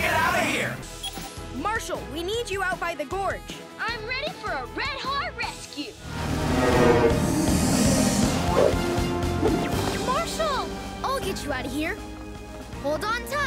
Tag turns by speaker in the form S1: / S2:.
S1: get out of here! Marshall, we need you out by the gorge.
S2: I'm ready for a red hot rescue.
S3: Marshall! I'll get you out of here. Hold on tight.